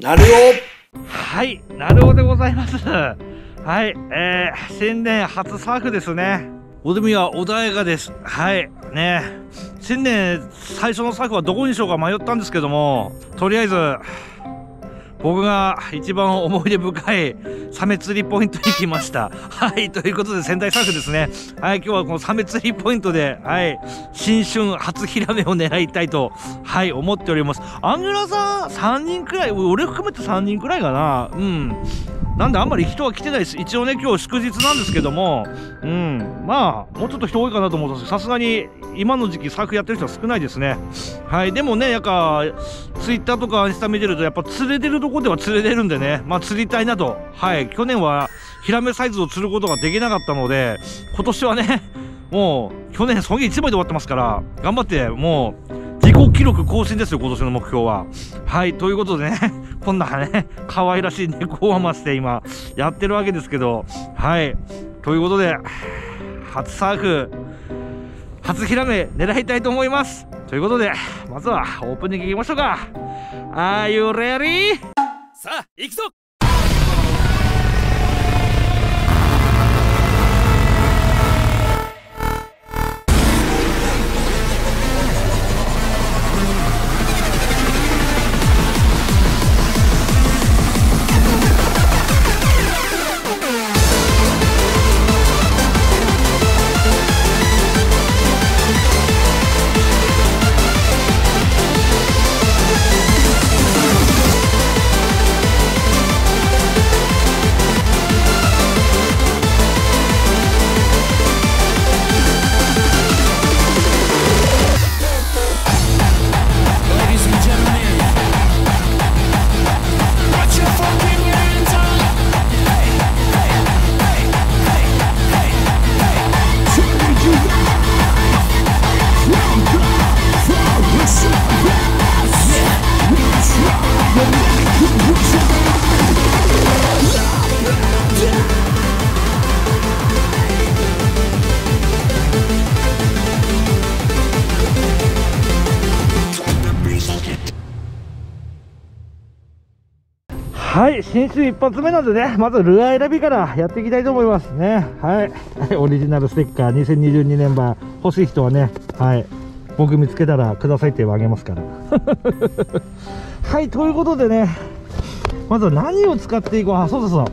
なるよはい、なるおでございます。はい、えー、新年初サーフですね。おでみは穏やかです。はい、ね新年最初のサーフはどこにしようか迷ったんですけども、とりあえず、僕が一番思い出深いサメ釣りポイントに来ました。はい、ということで仙台サーフですね。はい、今日はこのサメ釣りポイントで、はい、新春初ヒラメを狙いたいと、はい、思っております。アングラさん3人くらい、俺含めて3人くらいかな。うん。なんであんまり人は来てないです。一応ね、今日祝日なんですけども、うん、まあ、もうちょっと人多いかなと思うんですけどさすがに今の時期サーフやってる人は少ないですね。はい、でもね、やか、ツイッターとかインスタ見てると、やっぱ釣れてるとこでは釣れてるんでね、まあ釣りたいなと。はい、去年はヒラメサイズを釣ることができなかったので、今年はね、もう、去年、そげ1枚で終わってますから、頑張って、もう、自己記録更新ですよ、今年の目標は。はい、ということでね、こんなね、可愛らしい猫をまして今、やってるわけですけど、はい、ということで、初サーフ、初ヒラメ狙いたいと思います。ということで、まずはオープニングいきましょうか。Are you ready? さあ行くぞ新春一発目なんでね、まずルアー選びからやっていきたいと思いますね。はい。オリジナルステッカー2022年版欲しい人はね、はい。僕見つけたらくださいってあげますから。はい、ということでね、まずは何を使っていこう？あ、そうそうそう。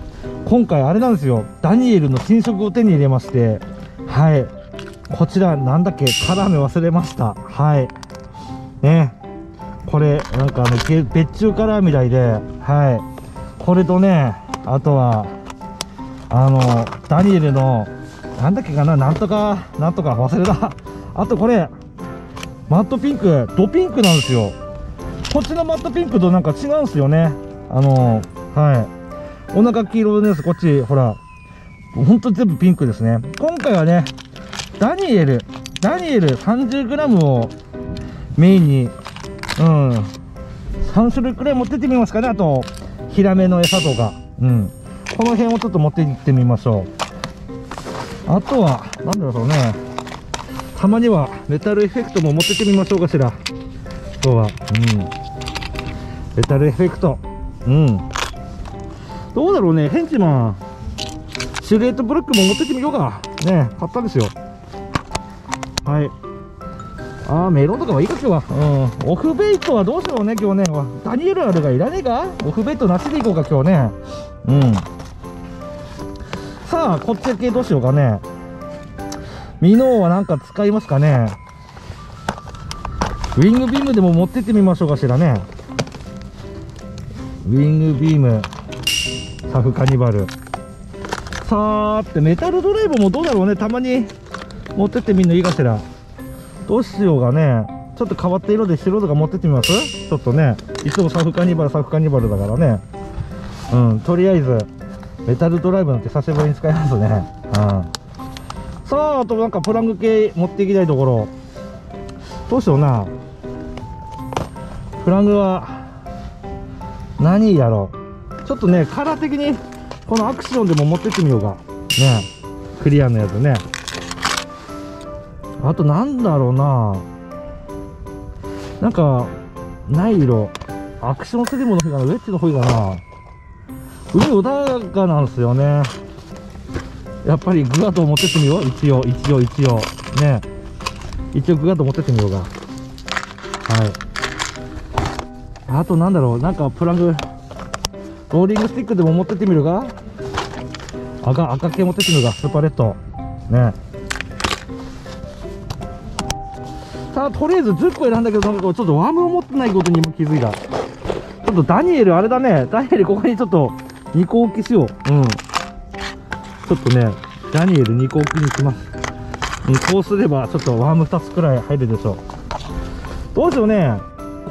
今回あれなんですよ。ダニエルの新色を手に入れまして、はい。こちら、なんだっけ、カラーメ忘れました。はい。ね。これ、なんかあの、別注カラーみたいで、はい。これとね、あとは、あの、ダニエルの、なんだっけかな、なんとか、なんとか忘れた。あとこれ、マットピンク、ドピンクなんですよ。こっちのマットピンクとなんか違うんですよね。あの、はい。お腹黄色のやつ、こっち、ほら、ほんと全部ピンクですね。今回はね、ダニエル、ダニエル 30g をメインに、うん、3種類くらい持ってってみますかね。あと、ヒラメの餌とか、うん。この辺をちょっと持っていってみましょう。あとは、なんだろうね。たまにはメタルエフェクトも持ってってみましょうかしら。今日は。うん。メタルエフェクト。うん。どうだろうね、ヘンチマン。シルエットブロックも持ってってみようか。ね買ったんですよ。はい。あー、メロンとかはいいか今日は。うん。オフベイトはどうしようね、今日ね。ダニエルあるがいらねえか？オフベイトなしでいこうか、今日ね。うん。さあ、こっち系どうしようかね。ミノーはなんか使いますかね？ウィングビームでも持ってってみましょうかしらね。ウィングビーム、サフカニバル。さーって、メタルドライブもどうだろうね。たまに持ってってみんないいかしら。どうしようかね。ちょっと変わった色で白とか持ってってみます？ちょっとね。いつもサフカニバル、サフカニバルだからね。うん、とりあえず、メタルドライブなんて久しぶりに使いますね。うん。さあ、あとなんかプラング系持っていきたいところ。どうしような。プラングは、何やろう。ちょっとね、カラー的に、このアクションでも持ってってみようか。ね。クリアのやつね。あとなんだろうな。なんか、ない色。アクションスリムの方がウェッジの方がな。海穏やかなんですよね。やっぱりグアと持ってってみよう。一応一応一応。ね。一応グアと持ってってみようかはい。あとなんだろう。なんかプラグ。ローリングスティックでも持ってってみるか赤赤系持ってってみるかスーパーレッド。ね。とりあえず10個選んだけどなんかこうちょっとワームを持ってないことにも気づいた。ちょっとダニエルあれだね。ダニエルここにちょっと2個置きしよう。うん。ちょっとねダニエル2個置きにします。うんこうすればちょっとワーム2つくらい入るでしょう。どうしようね。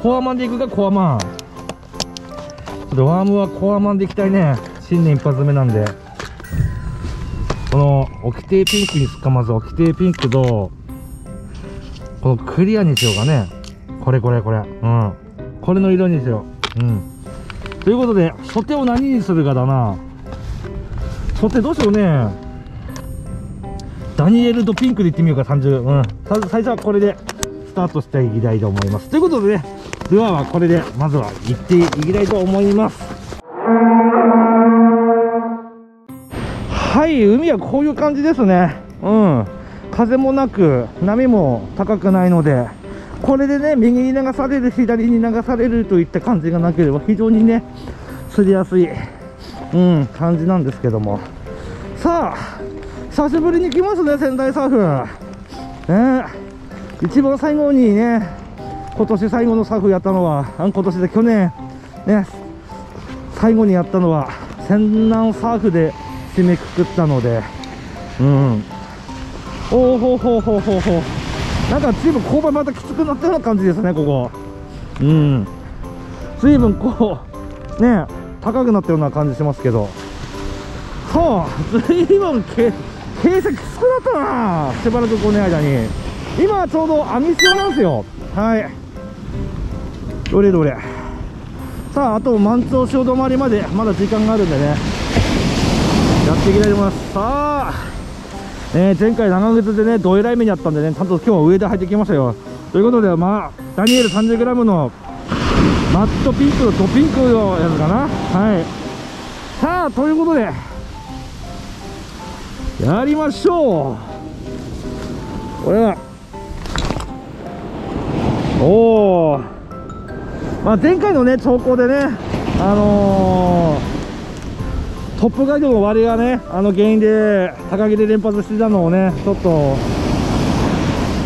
コアマンでいくかコアマン。ちょっとワームはコアマンでいきたいね。新年一発目なんで。このオキテイピンクにすっかまずオキテイピンクとこのクリアにしようかね。これこれこれ。うん。これの色にしよう。うん。ということで初手を何にするかだな。初手どうしようね。ダニエルとピンクでいってみようか30うん。最初はこれでスタートしていきたいと思います。ということでねルアーはこれでまずは行っていきたいと思います。はい海はこういう感じですね。うん。風もなく波も高くないのでこれでね右に流される左に流されるといった感じがなければ非常にね釣りやすい、うん、感じなんですけども。さあ久しぶりに来ますね仙台サーフね一番最後にね今年最後のサーフやったのは今年で去年。ね最後にやったのは仙南サーフで締めくくったのでうん。おおほうほうほうほうほうなんか随分勾配またきつくなったような感じですねここ。うん。随分こうね高くなったような感じしますけど。はあ随分け傾斜きつくなったなしばらくこの間に。今ちょうど網潮なんですよ。はい。どれどれ。さああと満潮潮止まりまでまだ時間があるんでね。やっていきたいと思います。さあ。えー前回長靴でねどえらい目にあったんでねちゃんと今日は上で履いてきましたよ。ということでまあダニエル 30g のマットピンクのドピンクのやつかな。はい。さあということでやりましょう。これはおおまあ前回のね兆候でねあのートップガイドの割れがねあの原因で高木で連発してたのをねちょっと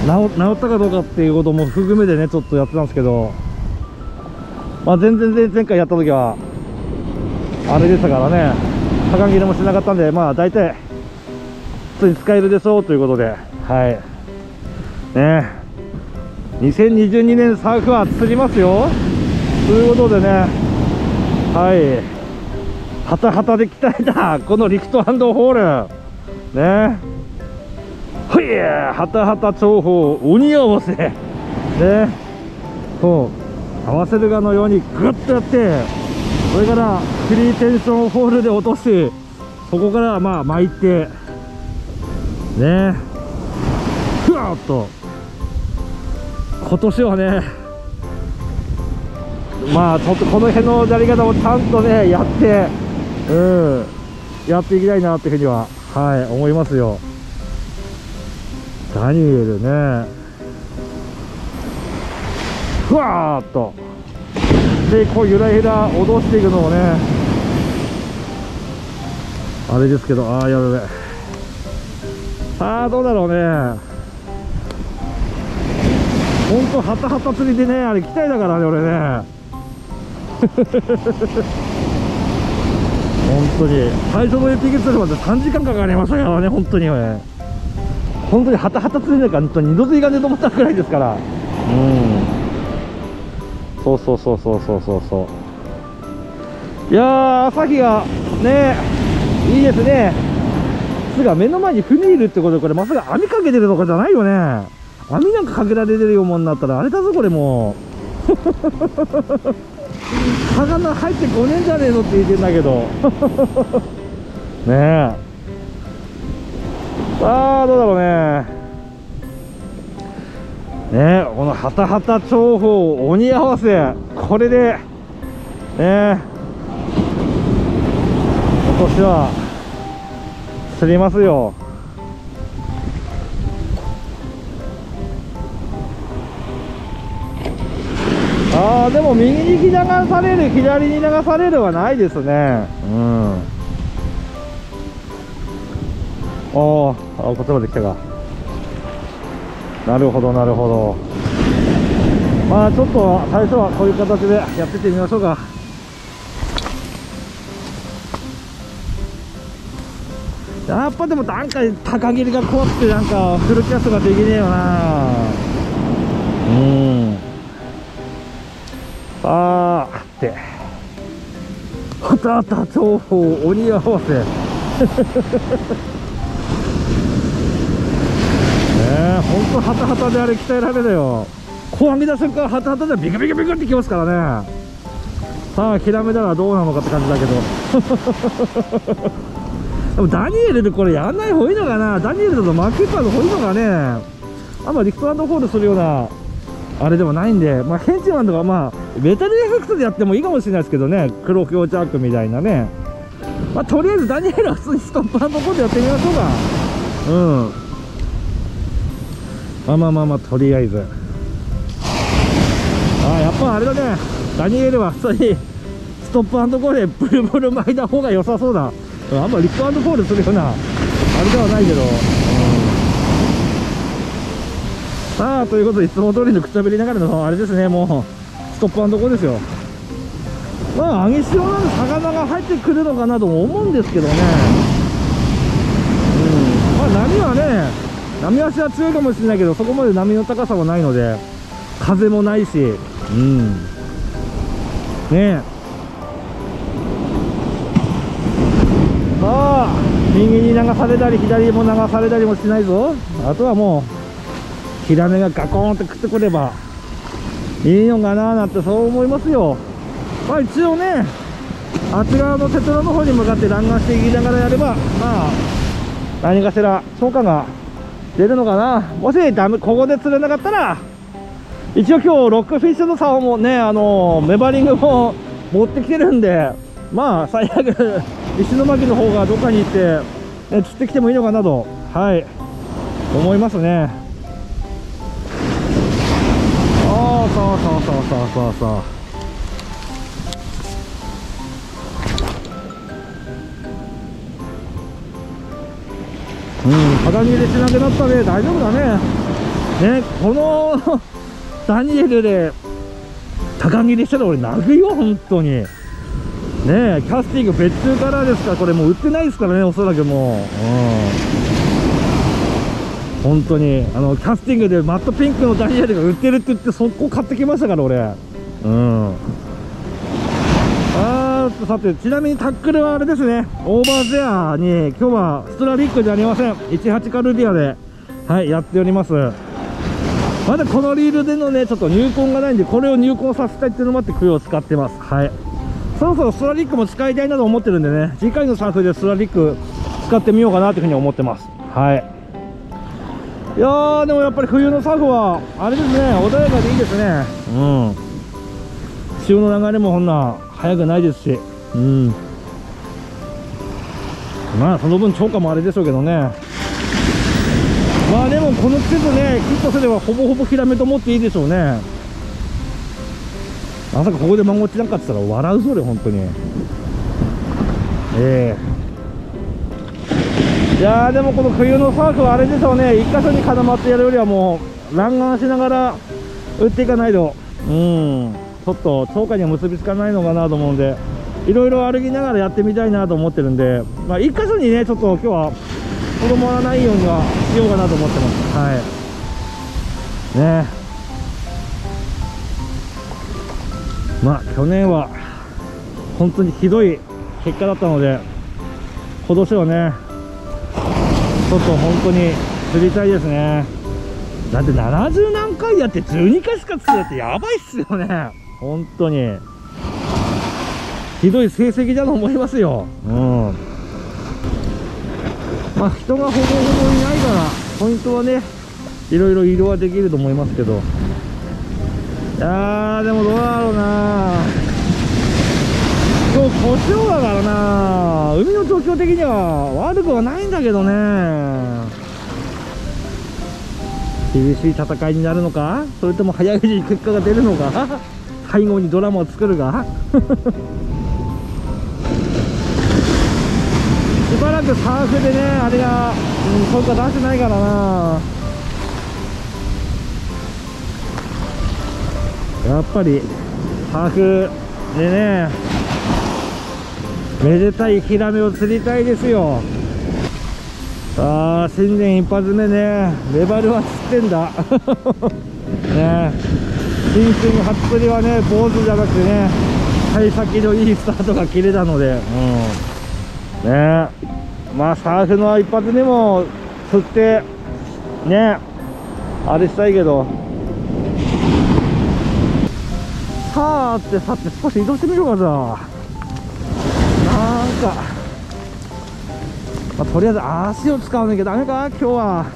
治ったかどうかっていうことも含めてねちょっとやってたんですけどまあ全然前前回やった時はあれでしたからね高切れもしなかったんでまあ大体普通に使えるでしょうということではい。ね。2022年サーフは釣りますよ。ということでねはい。はたはたで鍛えたこのリフトホール。ね。ほいはたはた重宝鬼合わせ。ね。こう。合わせるがのようにグッとやってそれからフリーテンションホールで落としそこからまあ巻いて。ね。ふわっと。今年はねまあちょっとこの辺のやり方もちゃんとねやって。うん。やっていきたいなっていうふうにははい思いますよ。ダニエルね。ふわーっと。でこうゆらゆら脅していくのをね。あれですけどああやべやべああどうだろうね。ほんとハタハタ釣りでねあれ期待だからね俺ね。本当に。最初のエピゲ釣るまで3時間かかりましたからね本当に本当にハタハタ釣りなんか本当に二度釣りがねと思ったくらいですから。うん。そうそうそうそうそうそう。そういやー朝日がねいいですね。すが目の前に船いるってことでこれまさか網かけてるとかじゃないよね。網なんかかけられてるようもんなったらあれだぞこれもう。魚入って5年じゃねえのって言ってんだけど。ねえ。さあどうだろうね。ねえこのハタハタ重宝鬼合わせ。これでねえ。今年は釣りますよ。ああでも右に流される左に流されるはないですね。うん。おおこっちまで来たか。なるほどなるほど。まあちょっと最初はこういう形でやってってみましょうか。やっぱでもなんか高切りが怖くてなんかフルキャストができねえよな。うん。あーって。あったあった情報鬼合わせ。ねえほんとハタハタであれ鍛えられるよ。こう編み出す瞬間ハタハタでビクビクビクってきますからね。さあ諦めたらどうなのかって感じだけど。でもダニエルでこれやんない方がいいのかな。ダニエルだとマーケッパーの方がいいのかね。あんまリフトホールするようなあれでもないんで、まあ、ヘンチマンとかまあメタルエフェクトでやってもいいかもしれないですけどね黒強チャークみたいなね。まあとりあえずダニエルは普通にストップアンドコードやってみましょうか。うん。まあまあまあまあとりあえず。ああやっぱあれだね。ダニエルは普通にストップアンドコーでブルブル巻いた方が良さそうだ。あんまリップアンドコールするようなあれではないけど、うん、さあということでいつも通りのくちゃべりながらのあれですねもう。トップアンドコーですよ。まあ揚げ潮なんで魚が入ってくるのかなと思うんですけどね。うん。まあ波はね波足は強いかもしれないけどそこまで波の高さはないので風もないし。うん。ね。えさあ右に流されたり左も流されたりもしないぞ。あとはもうヒラメがガコーンって食ってくれば。いいのかななんてそう思いますよ。まあ一応ねあっち側の鉄道の方に向かって弾丸していきながらやればまあ何かしら消化が出るのかなもしダメここで釣れなかったら一応今日ロックフィッシュの竿もねあのメバリングも持ってきてるんでまあ最悪石巻の方がどっかに行ってえ釣ってきてもいいのかなとはい思いますねそうそうそうそうそうそううん片切れしなくなったね大丈夫だねねこのダニエルで高切れしたら俺泣くよ本当にねえキャスティング別注カラーですからこれもう売ってないですからねおそらくもううん本当にあのキャスティングでマットピンクのダイヤルが売ってるって言って速攻買ってきましたから俺。うん。あーさてちなみにタックルはあれですね。オーバーゼアに今日はストラリックじゃありません。18カルディアではいやっております。まだこのリールでのねちょっと入魂がないんでこれを入魂させたいっていうのもあってクヨを使ってます。はい。そろそろストラリックも使いたいなと思ってるんでね次回のサーフでストラリック使ってみようかなというふうに思ってます。はい。いやーでもやっぱり冬のサーフはあれですね穏やかでいいですね。うん。潮の流れもこんな速くないですし。うん。まあその分超過もあれでしょうけどね。まあでもこの季節ねヒットすればほぼほぼヒラメと思っていいでしょうね。まさかここでマンゴチなんかって言ったら笑うぞ俺本当に。ええいやでもこの冬のサーフはあれでしょうね。一箇所に固まってやるよりはもう乱眼しながら打っていかないと。うん。ちょっと超過には結びつかないのかなと思うんでいろいろ歩きながらやってみたいなと思ってるんでまあ一箇所にねちょっと今日は子供らないようにはしようかなと思ってます。はい。ね。まあ去年は本当にひどい結果だったので今年はねちょっと本当に釣りたいですね。だって70何回やって12回しか釣れってやばいっすよね。本当に。ひどい成績だと思いますよ。うん。まあ人がほぼほぼいないからポイントはねいろいろ移動はできると思いますけど。いやーでもどうだろうな故障だからな。海の状況的には悪くはないんだけどね。厳しい戦いになるのか？それとも早いうちに結果が出るのか？最後にドラマを作るが？しばらくサーフでねあれが、うん、効果出してないからな。やっぱりサーフでねめでたいヒラメを釣りたいですよ。ああ新年一発目ね。メバルは釣ってんだ。ね。新春初釣りはね坊主じゃなくてね幸先のいいスタートが切れたので。うん。ね。まあサーフの一発目も釣ってね。あれしたいけど。さあってさって少し移動してみようかじゃあ。なんか、まあ、とりあえず足を使わなきゃダメか今日は、ま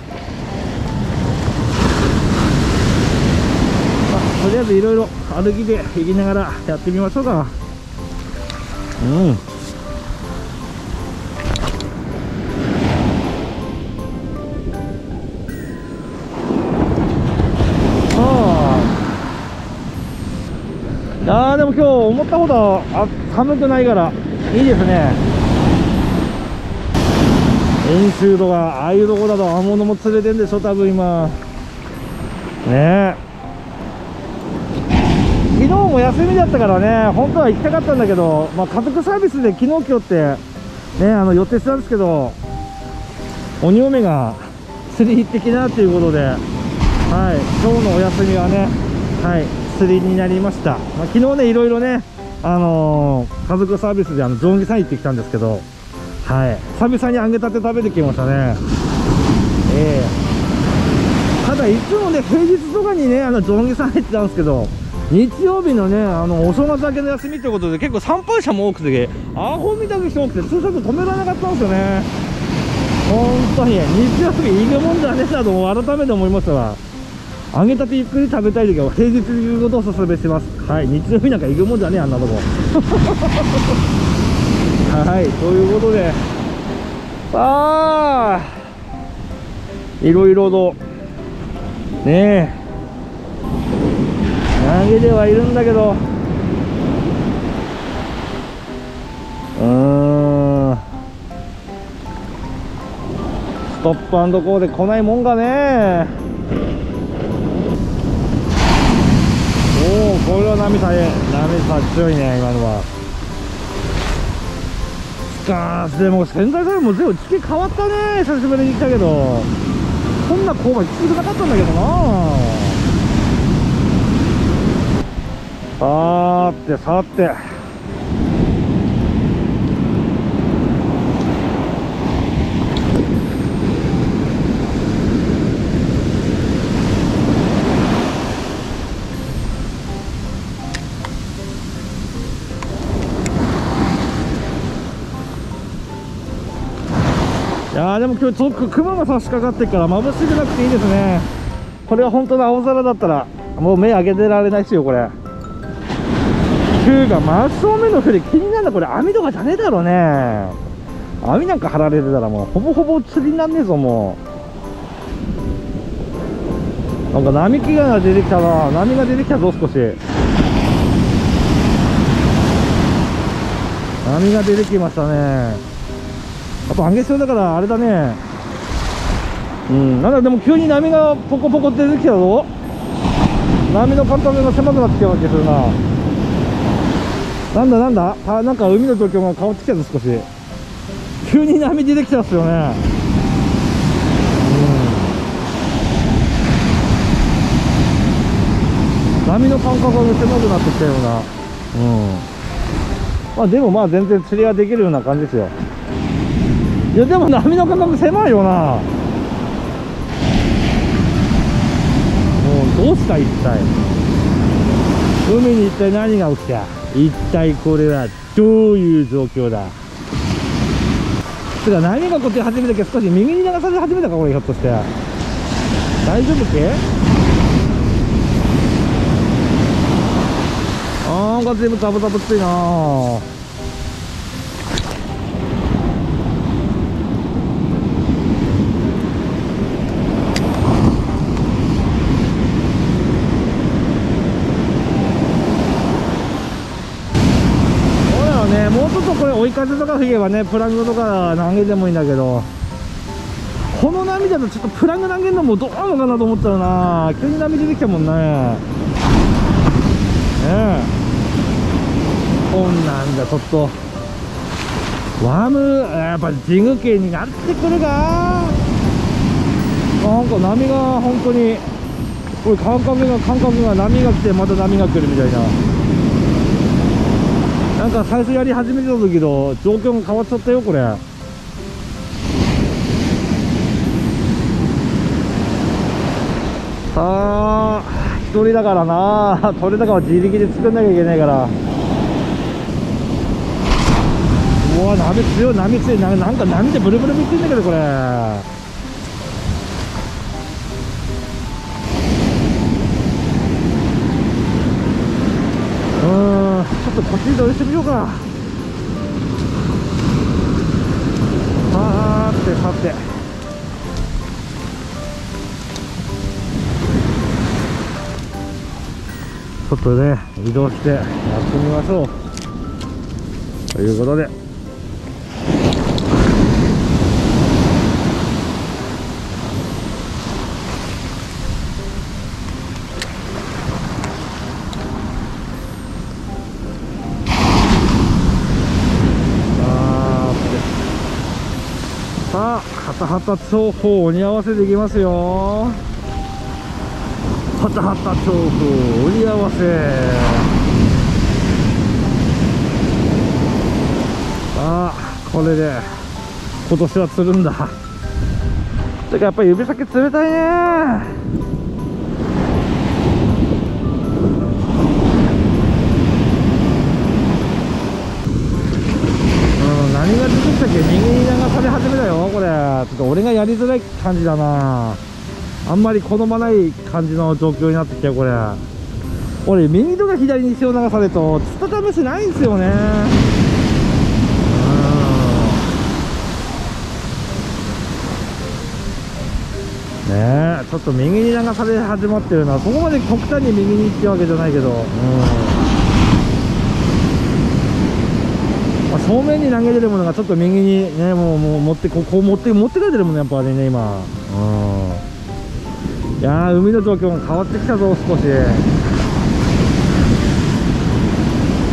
あ、とりあえずいろいろ歩きで行きながらやってみましょうか。うん。ああでも今日思ったほど寒くないから。いいですね。演習とかああいうとこだと刃物も釣れてんでしょ多分今。ね。え昨日も休みだったからね本当は行きたかったんだけど、まあ、家族サービスで昨日今日ってねあの予定してたんですけど鬼嫁が釣り行ってきなっていうことではい今日のお休みはねはい釣りになりました、まあ、昨日ねいろいろねあのー、家族サービスであの定規さん行ってきたんですけどはい。久々に揚げたて食べてきましたね。ええ。ー、ただいつもね平日とかにねあの定規さん入ってたんですけど日曜日のねあのお正月明けの休みってことで結構参拝者も多くてアホみたいな人多くて通冊止められなかったんですよね。本当に。日曜日いいもんじゃねえなと改めて思いましたわ。揚げたてゆっくり食べたい時は平日に言うことをおすすめします。はい日曜日なんか行くもんじゃねえあんなとこ。はいということで。ああいろいろとねえ。投げではいるんだけど。うーん。ストップコーで来ないもんがね。これは波さえ波さ強いね今のはしかしでも洗剤剤も全部地形変わったね久しぶりに来たけどこんな勾配きつくなかったんだけどなさーってさーってでも今日ちょっと雲が差し掛かってから眩しくなくていいですね。これは本当の青空だったらもう目開けてられないですよこれ。球が真正面の距離気になるんだこれ網とかじゃねえだろうね。網なんか張られてたらもうほぼほぼ釣りになんねえぞもう。なんか波木が出てきたな。波が出てきたぞ少し。波が出てきましたね。あと上げ潮だからあれだね。うん。なんだでも急に波がポコポコ出てきたぞ。波の間隔が狭くなってきたわけするな。なんだなんだ？あなんか海の状況が変わってきたぞ少し。急に波出てきたっすよね。うん。波の間隔が狭くなってきたような。うん。まあでもまあ全然釣りはできるような感じですよ。いやでも波の価格狭いよな。もうどうした一体。海に一体何が起きた。一体これはどういう状況だ。つか波がこっち始めたけ少し右に流され始めたかこれひょっとして。大丈夫っけ？あーなんか全部タブタブついなちょっとこれ追い風とか吹けばねプラグとか投げてもいいんだけどこの波だとちょっとプラグ投げるのもどうなのかなと思ったらな急に波出てきたもんね。ねえ。こんなんじゃちょっとワームやっぱジグ系になってくるか。なんか波が本当にこれ感覚が感覚が波が来てまた波が来るみたいな。なんか最初やり始めてた時と状況が変わっちゃったよこれ。さあ一人だからな。取れ高は自力で作んなきゃいけないから。うわ波強い波強い。ななんか波でブルブル浮いてんだけどこれ。とこっちに乗りしてみようかさーてさて。ちょっとね移動してやってみましょう。ということでさあハタハタ長方に合わせていきますよ。ハタハタ長方折り合わせ。ああこれで今年は釣るんだ。てかやっぱり指先冷たいね。ちょっと俺がやりづらい感じだな。あんまり好まない感じの状況になってきたよこれ。俺右とか左に潮流されると釣った試しないんですよね。うん。ねえちょっと右に流され始まってるな。そこまで極端に右に行ってわけじゃないけど。うん。まあ、正面に投げれるものがちょっと右にねもうもう持ってここう持って持ってかれてるもんねやっぱりね今。うん。いやー海の状況が変わってきたぞ少し。い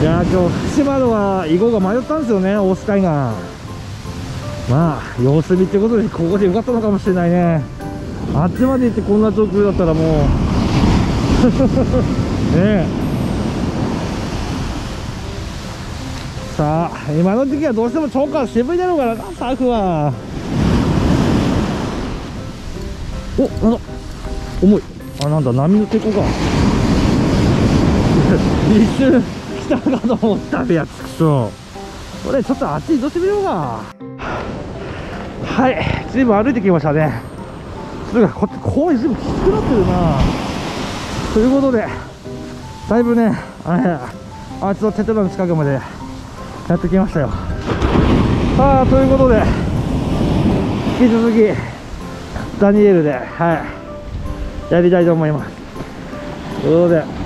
やー今日福島のは囲碁が迷ったんですよね大須海岸まあ様子見ってことでここでよかったのかもしれないね。あっちまで行ってこんな状況だったらもう。ねえ。さあ。今の時期はどうしても超過渋いだろうからなサーフは。おなんだ？重い。あなんだ？波の抵抗か。一瞬来たかと思った。べやつくそこれちょっとあっち移動してみようか。はい。随分歩いてきましたね。それがこっち公園随分きつくなってるな。ということでだいぶねあれあっちのテトラの近くまでやってきましたよ。さあということで引き続きダニエルではいやりたいと思います。ということで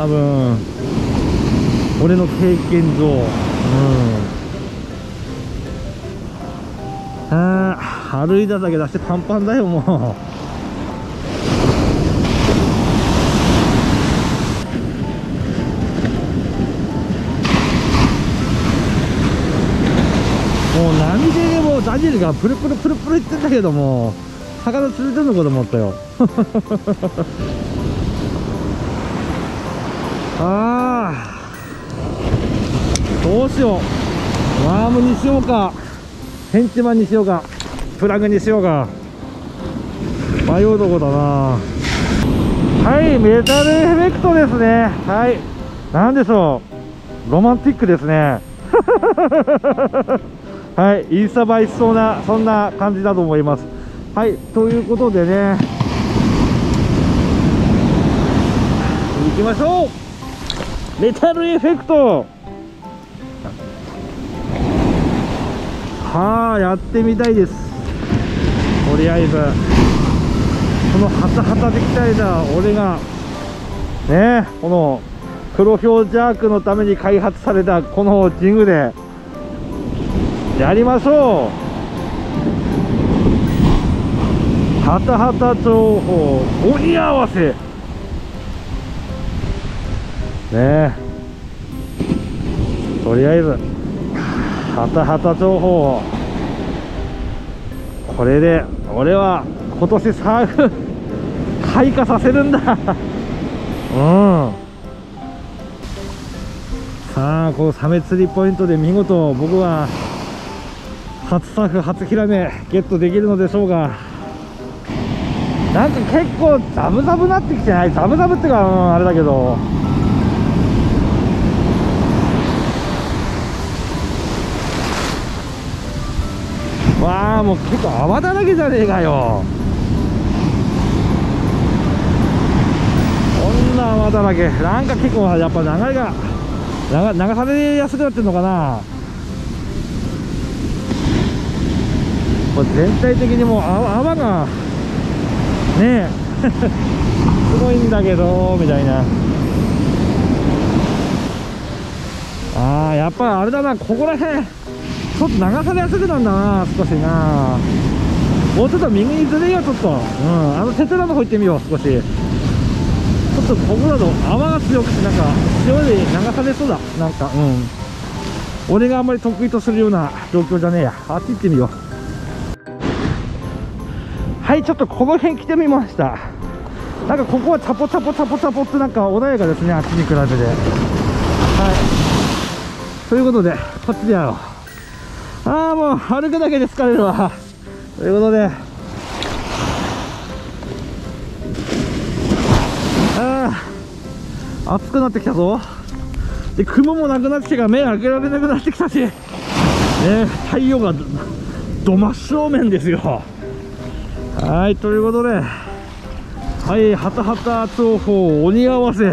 多分俺の経験上うん。ああ歩いただけ出してパンパンだよもう。もう波でもうダニエルがプルプルプルプル言ってんだけども魚釣れてんのかと思ったよ。ああどうしよう。ワームにしようか。ヘンチマンにしようか。プラグにしようか。迷うとこだな。はいメタルエフェクトですね。はい。なんでしょう。ロマンティックですね。はいインスタ映えしそうなそんな感じだと思います。はいということでね。行きましょう。メタルエフェクト。はあやってみたいです。とりあえず。このハタハタで鍛えた俺が。ね。この黒表ジャークのために開発された。このジグで。やりましょう。ハタハタ情報。鬼合わせ。ねとりあえずハタハタ情報これで俺は今年サーフ開花させるんだ。うん。さあこのサメ釣りポイントで見事僕は初サーフ初ヒラメゲットできるのでしょうが。なんか結構ザブザブなってきてない？ザブザブってか、うん、あれだけど。わあもう結構泡だらけじゃねえかよ。こんな泡だらけ。なんか結構やっぱ流れが流されやすくなってるのかな。これ全体的にもう泡泡がねえ。すごいんだけどみたいな。ああやっぱあれだなここら辺。ちょっと流されやすくなんだな少しな。もうちょっと右にずれよちょっと。うん。あのテテラの方行ってみよう少し。ちょっとここだと泡が強くてなんか潮で流されそうだ。なんかうん。俺があんまり得意とするような状況じゃねえや。あっち行ってみよう。はいちょっとこの辺来てみました。なんかここはチャポチャポチャポチャポってなんか穏やかですねあっちに比べて。はい。ということでこっちでやろう。ああもう歩くだけで疲れるわ。ということで。ああ暑くなってきたぞ。で雲もなくなってきたから目開けられなくなってきたし。ね太陽がど真正面ですよ。はいということで。はいハタハタ情報鬼合わせ。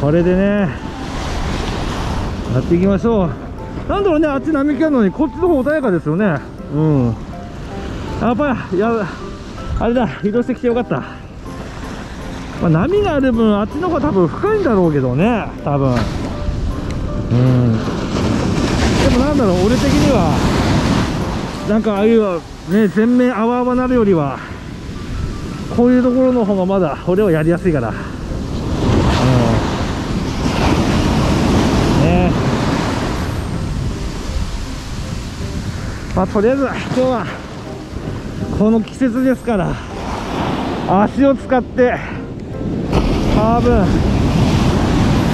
これでね。やっていきましょう。なんだろうねあっち並木あるのにこっちの方穏やかですよね。うん。やっぱりやあれだ移動してきてよかった、まあ、波がある分あっちの方が多分深いんだろうけどね多分。うん。でもなんだろう俺的にはなんかああいうね全面あわあわなるよりはこういうところの方がまだ俺はやりやすいからうんねまあとりあえず今日はこの季節ですから足を使って多分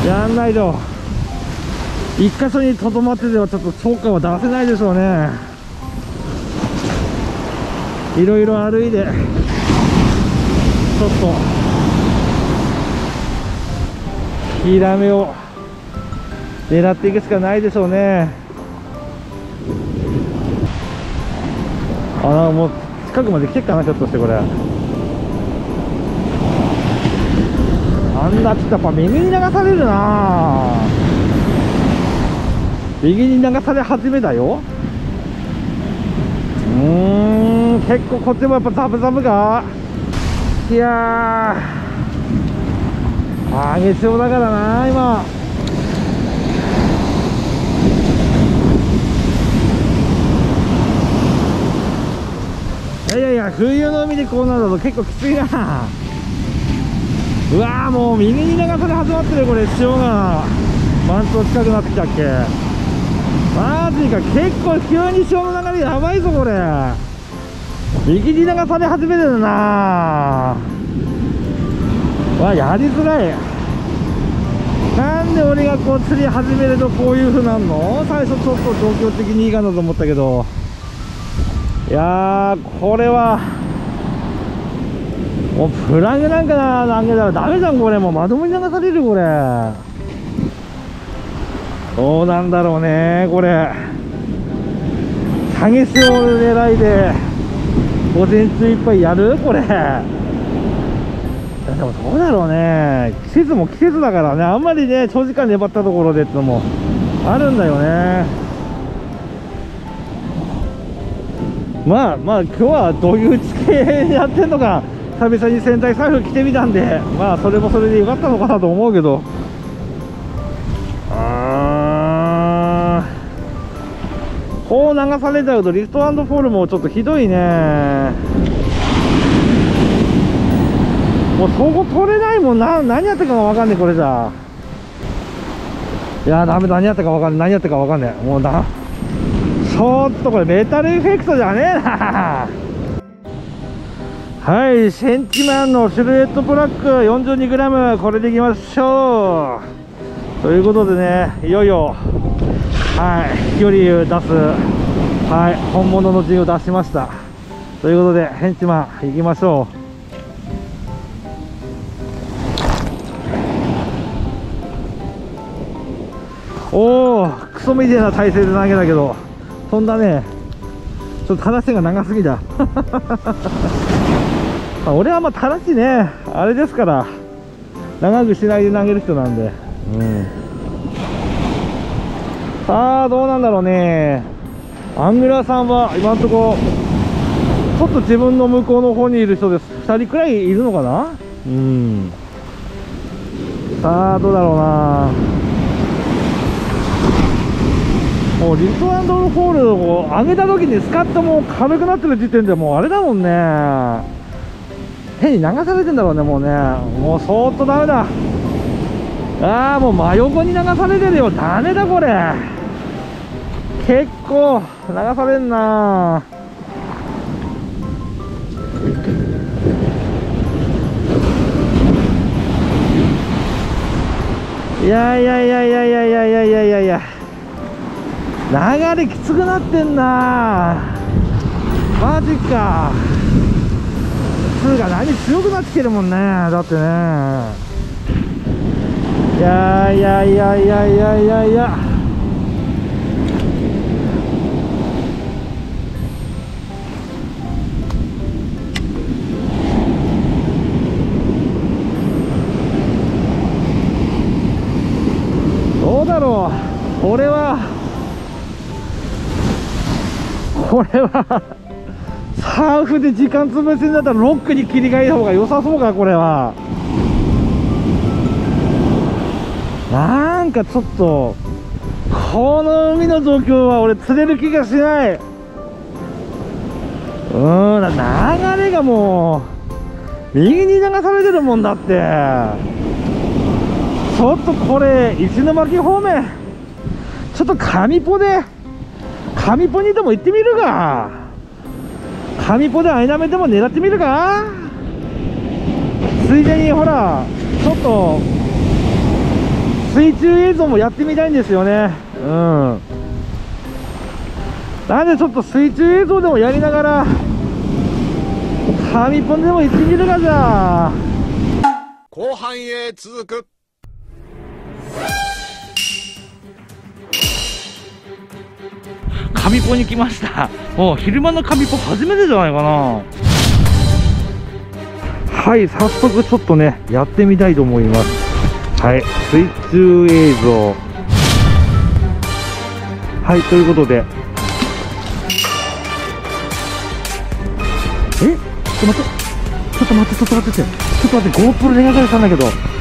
やんないと一箇所にとどまってではちょっと超過は出せないでしょうね。いろいろ歩いでちょっとヒラメを狙っていくしかないでしょうね。ああもう近くまで来てっかなちょっとしてこれ。なんだちょっとやっぱ右に流されるな。右に流され始めだよ。うん結構こっちもやっぱザブザブが。いやー上げ潮だからな今。いやいや冬の海でこうなると結構きついな。うわーもう右に流され始まってるこれ潮が。満潮近くなってきたっけ。マジか結構急に潮の流れやばいぞこれ。右に流され始めてるな。わやりづらい。なんで俺がこう釣り始めるとこういう風なんの？最初ちょっと状況的にいいかなと思ったけど。いやこれはもうプラグなんかな投げたらダメじゃんこれ。もうまともに流されるこれ。どうなんだろうねこれ。激しい狙いで午前中いっぱいやる？これ。でもどうだろうね。季節も季節だからね。あんまりね長時間粘ったところでってのもあるんだよね。まあまあ今日はどういう地形やってんのか久々に仙台財布着てみたんでまあそれもそれでよかったのかなと思うけど。あー。こう流されちゃうとリフトアンドフォールもちょっとひどいね。もうそこ取れないもんな。何やってかが分かんねえこれじゃいやダメ何やってか分かんねえ何やってか分かんねえ。もうだちょっとこれメタルエフェクトじゃねえな。はいセンチマンのシルエットブラック 42g これでいきましょう。ということでねいよいよはい飛距離を出すはい本物の陣を出しました。ということでヘンチマンいきましょう。おおクソみたいな体勢で投げたけど。飛んだね。ちょっと正しが長すぎだ 俺はまあ正しね。あれですから。長くしないで投げる人なんで。うん。さあどうなんだろうね。アングラーさんは今んとこちょっと自分の向こうの方にいる人です。2人くらいいるのかな。うん。さあどうだろうな。もう lift and fall を上げた時にスカットも軽くなってる時点でもうあれだもんね。変に流されてんだろうねもうね。もうそーっとダメだ。ああもう真横に流されてるよ。ダメだこれ。結構流されんな。いやいやいやいやいやいやいやいやいやいや。流れきつくなってんな。マジか。つうか何強くなってきてるもんね。だってね。いやいやいやいやいやいや。いやどうだろう。これはこれはサーフで時間潰せんだったらロックに切り替えた方が良さそうかこれは。なんかちょっとこの海の状況は俺釣れる気がしない。うーん流れがもう右に流されてるもんだって。ちょっとこれ石巻方面ちょっと上ポで上ポにでも行ってみるか。上ポでアイナメでも狙ってみるか。ついでにほらちょっと水中映像もやってみたいんですよね。うん。なんでちょっと水中映像でもやりながら上ポンでも行ってみるかじゃ。あ後半へ続く。上ポに来ました。もう昼間の上ポ初めてじゃないかな。はい早速ちょっとねやってみたいと思います。はい水中映像。はいということで。えちょっと待ってちょっと待ってちょっと待ってちょっと待って GoPro で流れたんだけど。